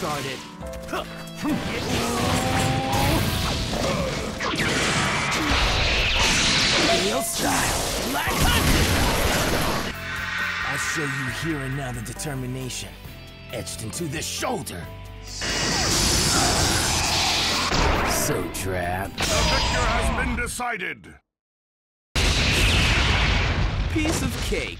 I'll. Real style. Black Hunt! I'll show you here and now the determination etched into the shoulder. So trapped. The victor has been decided. Piece of cake.